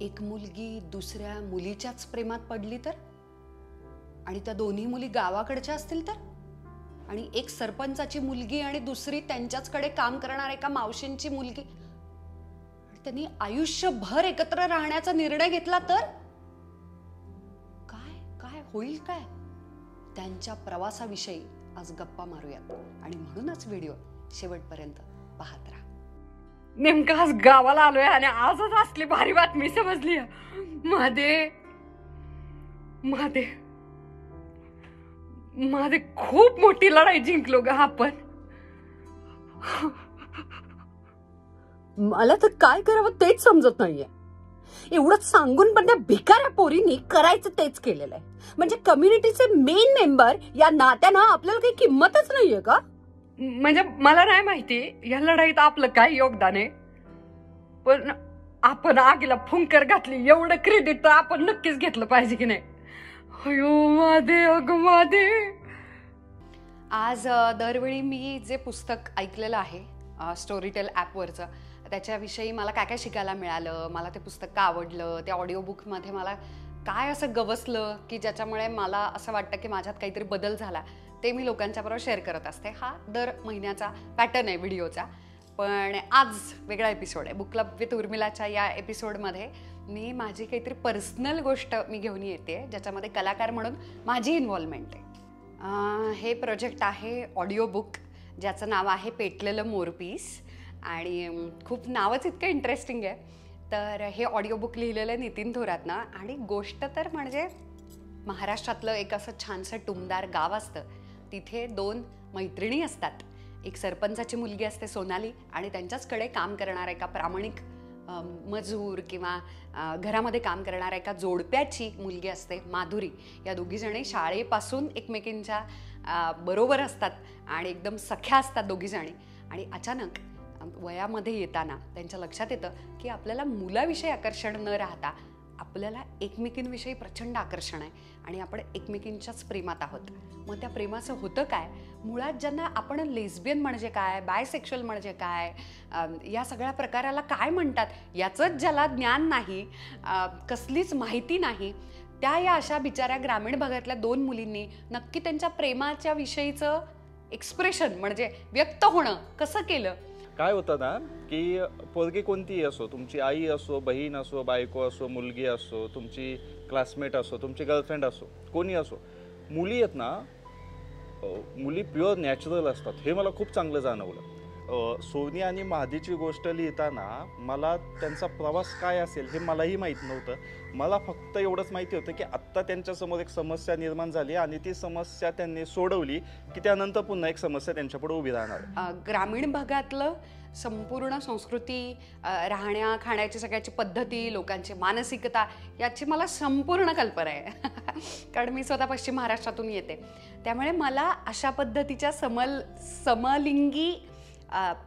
एक मुलगी दुसऱ्या मुलीच्याच प्रेमात पडली तर? आणि त्या दोन्ही मुली गावाकडच्या असतील तर? आणि एक सरपंचाची मुलगी आणि दुसरी त्यांच्याचकडे काम करणार एका मावशींची मुलगी? त्यांनी आयुष्यभर एकत्र राहण्याचा निर्णय घेतला तर? काय काय होईल काय? त्यांच्या प्रवासाविषयी आज गप्पा मारूयात. आणि म्हणूनच व्हिडिओ शेवटपर्यंत पाहत राहा. नेमकं आज गावाला आलोय आणि आजच असली भारी बातमी समजली. महादे महादे महादे खूप मोठी लढाई जिंकलो ग आपण. मला तर काय करावं तेच समजत नाहीये. एवढं सांगून पण त्या भिकाऱ्या पोरींनी करायचं तेच केलेलं आहे. म्हणजे कम्युनिटीचे मेन मेंबर या नात्यानं आपल्याला काही किंमतच नाहीये का? म्हणजे मला नाही माहिती या लढाईत आपलं काय योगदान आहे. पण आपण आगीला फुंकर घातली एवढं क्रेडिट तर आपण नक्कीच घेतलं पाहिजे की नाही. अयो मादे अग मादे आज दरवेळी मी जे पुस्तक ऐकलेलं आहे स्टोरीटेल ॲपवरचं त्याच्याविषयी मला काय काय शिकायला मिळालं मला ते पुस्तक का आवडलं त्या ऑडिओ बुकमध्ये मला काय असं गवसलं की ज्याच्यामुळे मला असं वाटतं की माझ्यात काहीतरी बदल झाला. ते मी लोकांच्याबरोबर शेअर करत असते. हा दर महिन्याचा पॅटर्न आहे व्हिडिओचा पण आज वेगळा एपिसोड आहे. बुक क्लब विथ उर्मिलाच्या या एपिसोडमध्ये मी माझी काहीतरी पर्सनल गोष्ट मी घेऊन येते ज्याच्यामध्ये कलाकार म्हणून माझी इन्व्हॉल्वमेंट आहे. हे प्रोजेक्ट आहे ऑडिओ बुक ज्याचं नाव आहे पेटलेलं मोरपीस आणि खूप नावच इतकं इंटरेस्टिंग आहे. तर हे ऑडिओ बुक लिहिलेलं आहे नितीन थोरातनं. आणि गोष्ट तर म्हणजे महाराष्ट्रातलं एक असं छानसं टुमदार गाव असतं. तिथे दोन मैत्रिणी असतात. एक सरपंचाची मुलगी असते सोनाली आणि त्यांच्याचकडे काम करणाऱ्या एका प्रामाणिक मजूर किंवा घरामध्ये काम करणाऱ्या एका जोडप्याची मुलगी असते माधुरी. या दोघीजणी शाळेपासून एकमेकींच्या बरोबर असतात आणि एकदम सख्या असतात दोघीजणी आणि अचानक वयामध्ये येताना त्यांच्या लक्षात येतं की आपल्याला मुलाविषयी आकर्षण न राहता आपल्याला एकमेकींविषयी प्रचंड आकर्षण आहे आणि आपण एकमेकींच्याच प्रेमात आहोत. मग त्या प्रेमाचं होतं काय? मुळात ज्यांना आपण लेस्बियन म्हणजे काय बायसेक्शुअल म्हणजे काय या सगळ्या प्रकाराला काय म्हणतात? याचंच ज्याला ज्ञान नाही कसलीच माहिती नाही त्या या अशा बिचाऱ्या ग्रामीण भागातल्या दोन मुलींनी नक्की त्यांच्या प्रेमाच्या विषयीचं एक्सप्रेशन म्हणजे व्यक्त होणं कसं केलं? काय होतं ना की पोरगी कोणतीही असो तुमची आई असो बहीण असो बायको असो मुलगी असो तुमची क्लासमेट असो तुमची गर्लफ्रेंड असो कोणी असो मुली आहेत ना मुली प्युअर नॅचरल असतात. हे मला खूप चांगलं जाणवलं. सोनी आणि महादीची गोष्ट लिहिताना मला त्यांचा प्रवास काय असेल हे मलाही माहीत नव्हतं. मला फक्त एवढंच माहिती होतं की आत्ता त्यांच्यासमोर एक समस्या निर्माण झाली आणि ती समस्या त्यांनी सोडवली की त्यानंतर पुन्हा एक समस्या त्यांच्यापुढे उभी राहणार. ग्रामीण भागातलं संपूर्ण संस्कृती राहण्या खाण्याची सगळ्याची पद्धती लोकांची मानसिकता याची मला संपूर्ण कल्पना आहे. कारण मी स्वतः पश्चिम महाराष्ट्रातून येते. त्यामुळे मला अशा पद्धतीच्या समल समलिंगी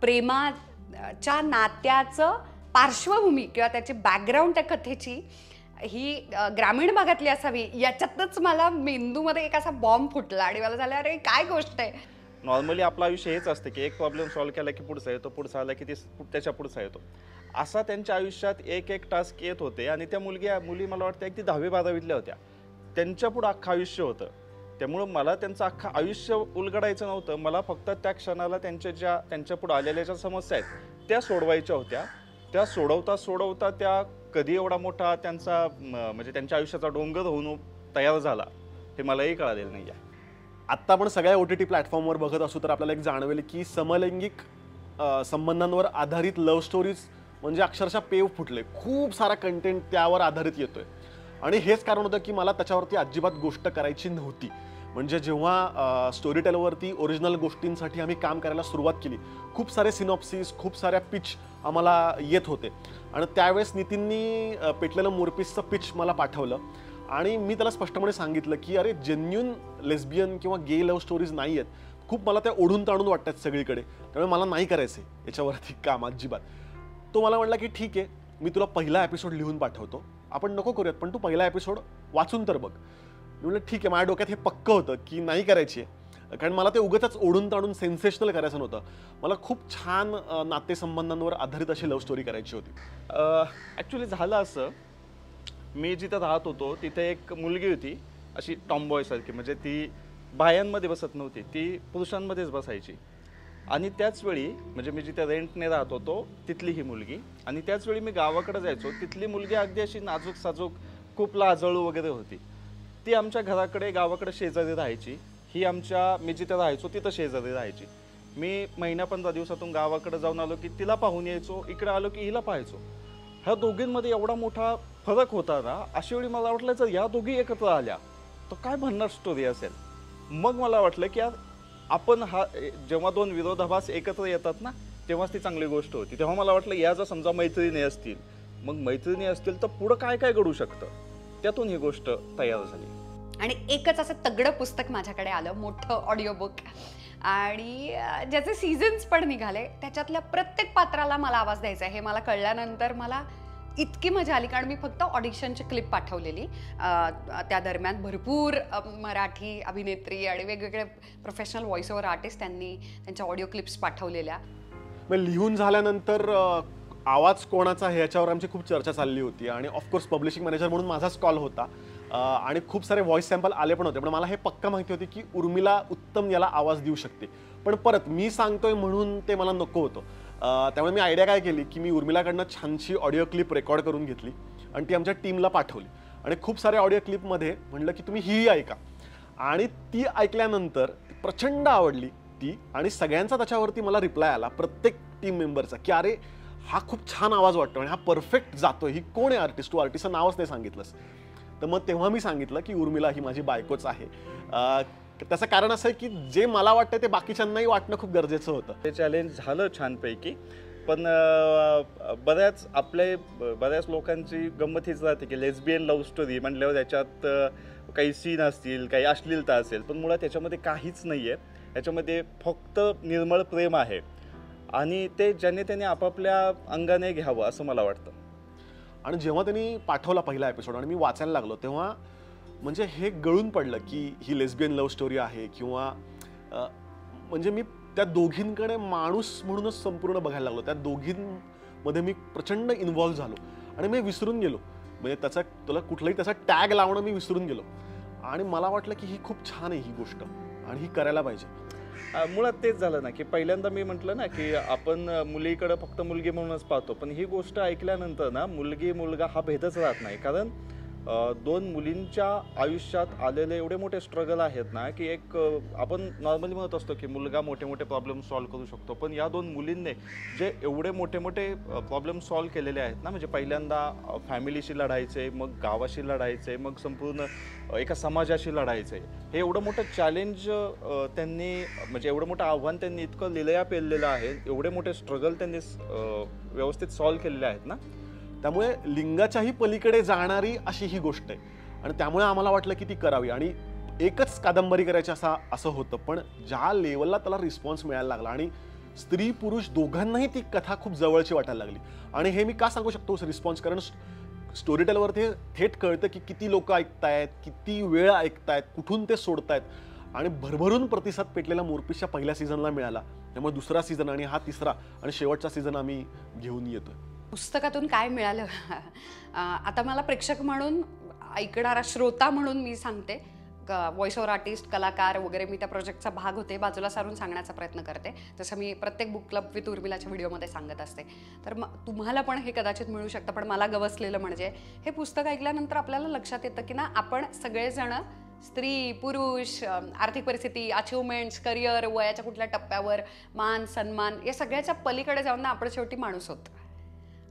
प्रेमाच्या नात्याचं पार्श्वभूमी किंवा त्याची बॅकग्राऊंड त्या कथेची ही ग्रामीण भागातली असावी याच्यातच मला मेंदूमध्ये एक असा बॉम्ब फुटला आणि मला झालं अरे काय गोष्ट आहे? नॉर्मली आपलं आयुष्य हेच असतं की एक प्रॉब्लेम सॉल्व्ह केला की पुढचा येतो पुढचा आला की ती त्याच्या पुढचा येतो. असा त्यांच्या आयुष्यात एक एक टास्क येत होते आणि त्या मुलगी मुली मला वाटतं एक ती दहावी बारावीतल्या होत्या. त्यांच्या पुढं अख्खं आयुष्य होतं. त्यामुळं मला त्यांचं अख्खं आयुष्य उलगडायचं नव्हतं. मला फक्त त्या क्षणाला त्यांच्या ज्या त्यांच्या पुढे आलेल्या ज्या समस्या आहेत त्या सोडवायच्या होत्या. त्या सोडवता सोडवता त्या कधी एवढा मोठा त्यांचा म्हणजे त्यांच्या आयुष्याचा डोंगर होऊन तयार झाला हे मलाही कळालेलं नाही आहे आत्ता आपण सगळ्या ओ टी टी प्लॅटफॉर्मवर बघत असू तर आपल्याला एक जाणवेल की समलैंगिक संबंधांवर आधारित लव्ह स्टोरीज म्हणजे अक्षरशः पेव फुटले. खूप सारा कंटेंट त्यावर आधारित येतोय. आणि हेच कारण होतं की मला त्याच्यावरती अजिबात गोष्ट करायची नव्हती. म्हणजे जेव्हा स्टोरी टेलवरती ओरिजिनल गोष्टींसाठी आम्ही काम करायला सुरुवात केली खूप सारे सिनॉप्सिस खूप साऱ्या पिच आम्हाला येत होते. आणि त्यावेळेस नितीननी पेटलेलं मोरपीसचं पिच मला पाठवलं. आणि मी त्याला स्पष्टपणे सांगितलं की अरे जेन्युन लेस्बियन किंवा गे लव्ह स्टोरीज नाही आहेत. खूप मला त्या ओढून ताणून वाटतात सगळीकडे. त्यामुळे मला नाही करायचं आहे याच्यावरती काम अजिबात. तो मला म्हटला की ठीक आहे. मी तुला पहिला एपिसोड लिहून पाठवतो. आपण नको करूयात पण तू पहिला एपिसोड वाचून तर बघ. मी म्हटलं ठीक आहे माझ्या डोक्यात हे पक्क होतं की नाही करायची आहे. कारण मला ते उगतच ओढून ताणून सेन्सेशनल करायचं नव्हतं. मला खूप छान नातेसंबंधांवर आधारित अशी लव्ह स्टोरी करायची होती. ॲक्च्युली झालं असं. मी जिथं राहत होतो तिथे एक मुलगी होती अशी टॉम्बॉयसारखी म्हणजे ती बायांमध्ये बसत नव्हती ती पुरुषांमध्येच बसायची. आणि त्याचवेळी म्हणजे मी जिथे रेंटने राहत होतो तिथली ही मुलगी. आणि त्याचवेळी मी गावाकडे जायचो. तिथली मुलगी अगदी अशी नाजूक साजूक खूप लाजळू वगैरे होती. ती आमच्या घराकडे गावाकडे शेजारी राहायची. ही आमच्या मी जिथे राहायचो तिथं शेजारी राहायची. मी महिना पंधरा दिवसातून गावाकडे जाऊन आलो की तिला पाहून यायचो इकडे आलो की हिला पाहायचो. ह्या दोघींमध्ये एवढा मोठा फरक होता ना अशा वेळी मला वाटलं जर या दोघी एकत्र आल्या तर काय भन्नाट स्टोरी असेल? मग मला वाटलं की यार आपण हा जेव्हा दोन विरोधाभास एकत्र येतात ना तेव्हाच ती चांगली गोष्ट होती. तेव्हा मला वाटलं या जर समजा मैत्रिणी असतील मग मैत्रिणी असतील तर पुढं काय काय घडू शकतं? त्यातून ही गोष्ट तयार झाली. आणि एकच असं तगडं पुस्तक माझ्याकडे आलं मोठं ऑडिओ बुक आणि ज्याचे सीझन्स पण निघाले त्याच्यातल्या प्रत्येक पात्राला मला आवाज द्यायचा आहे. हे मला कळल्यानंतर मला इतकी मजा आली कारण मी फक्त ऑडिशनची क्लिप पाठवलेली. त्या दरम्यान भरपूर मराठी अभिनेत्री आणि वेगवेगळे प्रोफेशनल व्हॉइस ओव्हर आर्टिस्ट त्यांनी त्यांच्या ऑडिओ क्लिप्स पाठवलेल्या. मग लिहून झाल्यानंतर आवाज कोणाचा आहे याच्यावर आमची खूप चर्चा चालली होती आणि ऑफकोर्स पब्लिशिंग मॅनेजर म्हणून माझाच कॉल होता. आणि खूप सारे व्हॉइस सॅम्पल आले पण होते. पण मला हे पक्का माहिती होती की उर्मिला उत्तम याला आवाज देऊ शकते. पण परत मी सांगतोय म्हणून ते मला नको होतं. त्यामुळे मी आयडिया काय केली की मी उर्मिलाकडनं छानशी ऑडिओ क्लिप रेकॉर्ड करून घेतली आणि ती आमच्या टीमला पाठवली. आणि खूप साऱ्या ऑडिओ क्लिपमध्ये म्हणलं की तुम्ही ही ऐका. आणि ती ऐकल्यानंतर प्रचंड आवडली ती आणि सगळ्यांचा त्याच्यावरती मला रिप्लाय आला प्रत्येक टीम मेंबरचा की अरे हा खूप छान आवाज वाटतो आणि हा परफेक्ट जातो ही कोण आहे आर्टिस्ट तू आर्टिस्टचं नावच नाही सांगितलंस. तर मग तेव्हा मी सांगितलं की उर्मिला ही माझी बायकोच आहे. त्याचं कारण असं आहे की जे मला वाटतं ते बाकीच्यांनाही वाटणं खूप गरजेचं होतं. ते चॅलेंज झालं छानपैकी. पण बऱ्याच आपले बऱ्याच लोकांची गंमत हीच राहते की लेस्बियन लव्ह स्टोरी म्हटल्यावर त्याच्यात काही सीन असतील काही अश्लीलता असेल पण मुळात त्याच्यामध्ये काहीच नाही आहे याच्यामध्ये फक्त निर्मळ प्रेम आहे. आणि ते ज्याने त्याने आपापल्या अंगाने घ्यावं असं मला वाटतं. आणि जेव्हा त्यांनी पाठवला पहिला एपिसोड आणि मी वाचायला लागलो तेव्हा म्हणजे हे गळून पडलं की ही लेस्बियन लव्ह स्टोरी आहे किंवा म्हणजे मी त्या दोघींकडे माणूस म्हणूनच संपूर्ण बघायला लागलो. त्या दोघींमध्ये मी प्रचंड इन्व्हॉल्व्ह झालो. आणि मी विसरून गेलो. म्हणजे त्याचा तुला कुठलाही त्याचा टॅग लावणं मी विसरून गेलो. आणि मला वाटलं की ही खूप छान आहे ही गोष्ट आणि ही करायला पाहिजे. मुळात तेच झालं ना की पहिल्यांदा मी म्हटलं ना की आपण मुलीकडं फक्त मुलगी म्हणूनच पाहतो. पण ही गोष्ट ऐकल्यानंतर ना मुलगी मुलगा हा भेदच राहत नाही. कारण दोन मुलींच्या आयुष्यात आलेले एवढे मोठे स्ट्रगल आहेत ना की एक आपण नॉर्मली म्हणत असतो की मुलगा मोठे मोठे प्रॉब्लेम सॉल्व्ह करू शकतो. पण या दोन मुलींनी जे एवढे मोठे मोठे प्रॉब्लेम सॉल्व्ह केलेले आहेत ना म्हणजे पहिल्यांदा फॅमिलीशी लढायचे मग गावाशी लढायचे मग संपूर्ण एका समाजाशी लढायचे. हे एवढं मोठं चॅलेंज त्यांनी म्हणजे एवढं मोठं आव्हान त्यांनी इतकं लिलया पेललेलं आहे एवढे मोठे स्ट्रगल त्यांनी व्यवस्थित सॉल्व्ह केलेले आहेत ना. त्यामुळे लिंगाच्याही पलीकडे जाणारी अशी ही गोष्ट आहे. आणि त्यामुळे आम्हाला वाटलं की ती करावी. आणि एकच कादंबरी करायची असा असं होतं. पण ज्या लेवलला त्याला रिस्पॉन्स मिळायला लागला आणि स्त्री पुरुष दोघांनाही ती कथा खूप जवळची वाटायला लागली. आणि हे मी का सांगू शकतो रिस्पॉन्स कारण स्टोरी टेलवरती थेट कळतं की किती लोक ऐकतायत किती वेळ ऐकतायत कुठून ते सोडतायत. आणि भरभरून प्रतिसाद पेटलेला मोरपीसच्या पहिल्या सीझनला मिळाला. त्यामुळे दुसरा सीझन आणि हा तिसरा आणि शेवटचा सीझन आम्ही घेऊन येतोय. पुस्तकातून काय मिळालं? आता मला प्रेक्षक म्हणून ऐकणारा श्रोता म्हणून मी सांगते. व्हॉइस ओव्हर आर्टिस्ट कलाकार वगैरे मी त्या प्रोजेक्टचा भाग होते बाजूला सारून सांगण्याचा प्रयत्न करते. जसं मी प्रत्येक बुक क्लब विथ उर्मिलाच्या व्हिडिओमध्ये सांगत असते. तर मग तुम्हाला पण हे कदाचित मिळू शकतं पण मला गवसलेलं म्हणजे हे पुस्तक ऐकल्यानंतर आपल्याला लक्षात येतं की ना आपण सगळेजणं स्त्री पुरुष आर्थिक परिस्थिती अचिव्हमेंट्स करिअर वयाच्या कुठल्या टप्प्यावर मान सन्मान या सगळ्याच्या पलीकडे जाऊन ना आपण शेवटी माणूस होतो.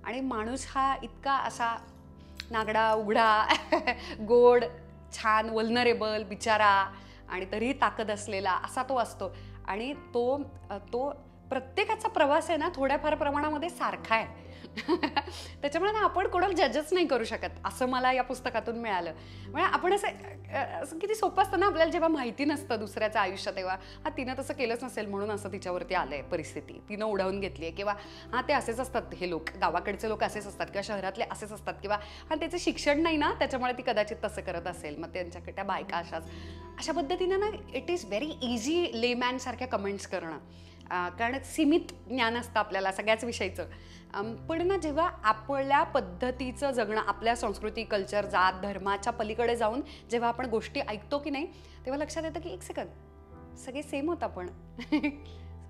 आणि माणूस हा इतका असा नागडा उघडा गोड छान वल्नरेबल बिचारा आणि तरीही ताकद असलेला असा तो असतो. आणि तो तो प्रत्येकाचा प्रवास आहे ना थोड्याफार प्रमाणामध्ये सारखा आहे. त्याच्यामुळे ना आपण कोणाला जजच नाही करू शकत असं मला या पुस्तकातून मिळालं. म्हणजे आपण असं असं किती सोपं असतं ना आपल्याला जेव्हा माहिती नसतं दुसऱ्याचं आयुष्य तेव्हा हा तिनं तसं केलंच नसेल म्हणून असं तिच्यावरती आलंय परिस्थिती. तिनं उडवून घेतली आहे किंवा हा ते असेच असतात हे लोक गावाकडचे लोक असेच असतात किंवा शहरातले असेच असतात. किंवा हा त्याचं शिक्षण नाही ना त्याच्यामुळे ती कदाचित तसं करत असेल. मग त्यांच्याकडे त्या बायका अशाच. अशा पद्धतीनं ना it is very easy layman सारख्या कमेंट्स करणं. कारण सीमित ज्ञान असतं आपल्याला सगळ्याच विषयीचं. पण ना जेव्हा आपल्या पद्धतीचं जगणं आपल्या संस्कृती कल्चर जात धर्माच्या पलीकडे जाऊन जेव्हा आपण गोष्टी ऐकतो की नाही तेव्हा लक्षात येतं की एक सेकंद सगळे सेम होत आपण.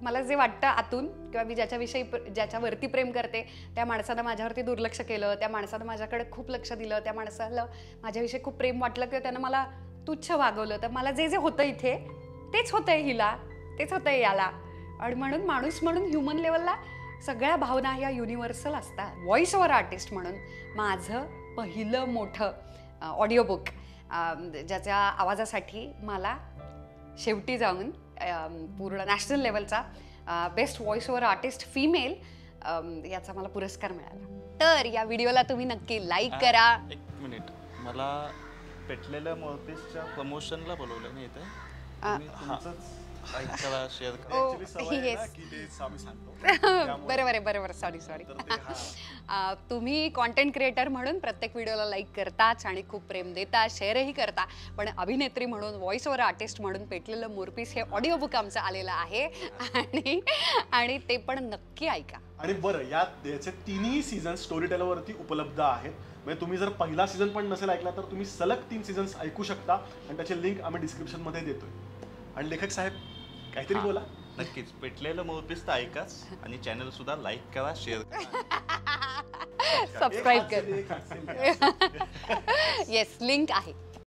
मला जे वाटतं आतून किंवा मी ज्याच्याविषयी प्र- ज्याच्यावरती प्रेम करते त्या माणसानं माझ्यावरती दुर्लक्ष केलं त्या माणसानं माझ्याकडे खूप लक्ष दिलं त्या माणसाला माझ्याविषयी खूप प्रेम वाटलं किंवा त्यानं मला तुच्छ वागवलं तर मला जे जे होतं इथे तेच होतंय हिला तेच होतंय याला. आणि म्हणून माणूस म्हणून ह्युमन लेवलला सगळ्या भावना ह्या युनिव्हर्सल असतात. व्हॉइस ओव्हर आर्टिस्ट म्हणून माझं पहिलं मोठं ऑडिओ बुक ज्याच्या आवाजासाठी मला शेवटी जाऊन पूर्ण नॅशनल लेवलचा best voice over artist female याचा मला पुरस्कार मिळाला. तर या व्हिडिओला तुम्ही नक्की लाईक करा. एक मिनिट मला पेटलेल्या मोळपीसच्या प्रमोशनला बोलवलं नाही इथे करा शेअर करा ओ Actually सवय आहे ना येस की तेच आम्ही सांगतो बरोबर आहे बरोबर सॉरी सॉरी तुम्ही कॉन्टेंट क्रिएटर म्हणून प्रत्येक व्हिडिओला लाईक करताच आणि खूप प्रेम देता शेअरही करता. पण अभिनेत्री म्हणून व्हॉइस ओव्हर आर्टिस्ट म्हणून पेटलेलं मोरपीस हे ऑडिओ बुक आमचं आलेलं आहे. आणि आणि ते पण नक्की ऐका. आणि बरं या याचे तिन्ही सीझन स्टोरी टेलरवरती उपलब्ध आहेत. म्हणजे तुम्ही जर पहिला सीझन पण नसेल ऐकला तर तुम्ही सलग तीन सीझन्स ऐकू शकता. आणि त्याचे लिंक आम्ही डिस्क्रिप्शनमध्ये देतोय. आणि लेखक साहेब काहीतरी बोला. नक्कीच. पेटलेलं मोळपीस तर ऐकाच आणि चॅनल सुद्धा लाईक करा शेअर करा. सबस्क्राईब कर. येस लिंक आहे.